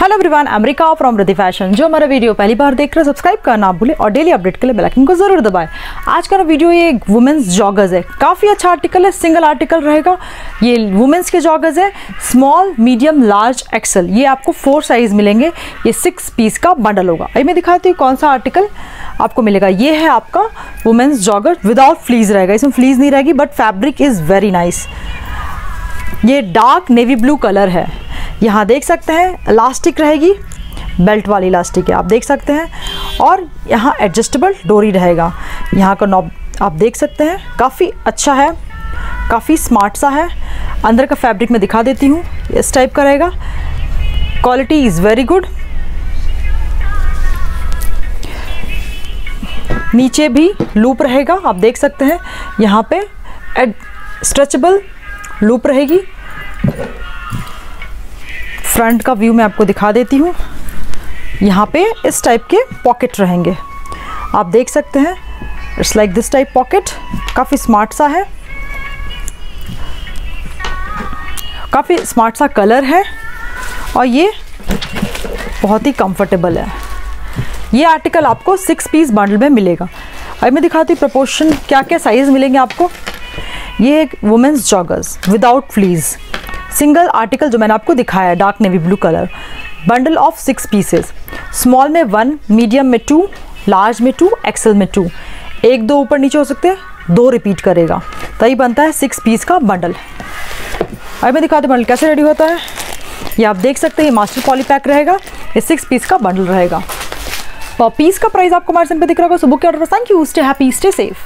Hello everyone America from Rati fashion जो हमारा video पहली बार देख रहे हो सब्सक्राइब करना आप भूले और डेली अपडेट के लिए बेल आइकन को ज़रूर दबाएँ। आज का वीडियो ये वुमेंस जॉगर्स है। काफ़ी अच्छा आर्टिकल है सिंगल आर्टिकल रहेगा। ये वुमेंस के जॉगर्स है स्मॉल मीडियम लार्ज एक्सल ये आपको फोर साइज़ मिलेंगे। ये सिक्स पीस का बंडल होगा। अभी मैं दिखाती हूँ कौन सा आर्टिकल आपको मिलेगा। ये है आपका वुमेंस जॉगर विदाउट फ्लीज रहेगा। इसमें फ्लीज नहीं रहेगी but fabric is very nice ये डार्क नेवी ब्लू कलर है। यहाँ देख सकते हैं इलास्टिक रहेगी बेल्ट वाली इलास्टिक है, आप देख सकते हैं, और यहाँ एडजस्टेबल डोरी रहेगा। यहाँ का नॉब आप देख सकते हैं, काफ़ी अच्छा है, काफ़ी स्मार्ट सा है। अंदर का फैब्रिक मैं दिखा देती हूँ, इस टाइप का रहेगा। क्वालिटी इज़ वेरी गुड नीचे भी लूप रहेगा, आप देख सकते हैं, यहाँ पे स्ट्रेचेबल लूप रहेगी। फ्रंट का व्यू मैं आपको दिखा देती हूँ। यहाँ पे इस टाइप के पॉकेट रहेंगे। आप देख सकते हैं it's like this type pocket काफ़ी स्मार्ट सा है। काफ़ी स्मार्ट सा कलर है और ये बहुत ही कंफर्टेबल है। ये आर्टिकल आपको सिक्स पीस बंडल में मिलेगा। अभी मैं दिखाती हूँ प्रपोर्शन क्या क्या साइज़ मिलेंगे आपको। ये एक women's joggers without fleece single article जो मैंने आपको दिखाया है, dark navy blue colour bundle of six pieces small में वन मीडियम में टू लार्ज में टू एक्सल में टू एक दो ऊपर नीचे हो सकते हैं, दो रिपीट करेगा। तभी बनता है सिक्स पीस का बंडल अभी मैं दिखाती बंडल कैसे रेडी होता है। ये आप देख सकते हैं मास्टर पॉली पैक रहेगा, ये सिक्स पीस का बंडल रहेगा। पीस का प्राइस आपको हमारे पे दिख रहा होगा सुबह के order thank you stay happy stay safe